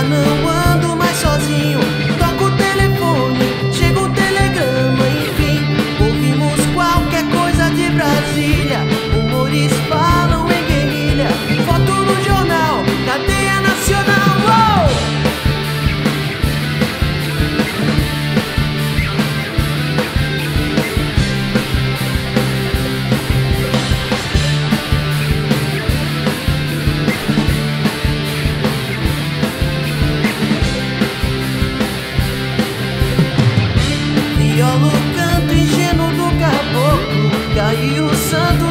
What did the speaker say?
I know pensando